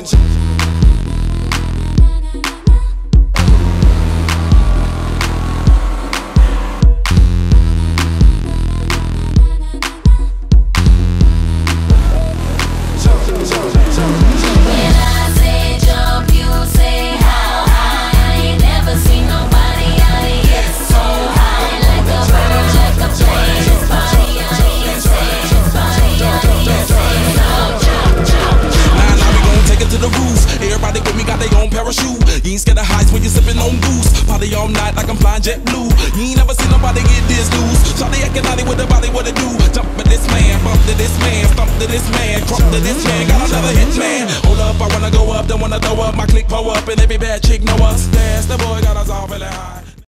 and parachute. You ain't scared of heights when you sippin' on goose. Party all night like I'm flying JetBlue. You ain't never seen nobody get this loose. Shawty acting naughty with the body, what it do? Jump at this man, bump to this man, stomp to this man, crump to this man. Got another hit man. Hold up, I wanna go up, don't wanna throw up. My click pull up, and every bad chick know us.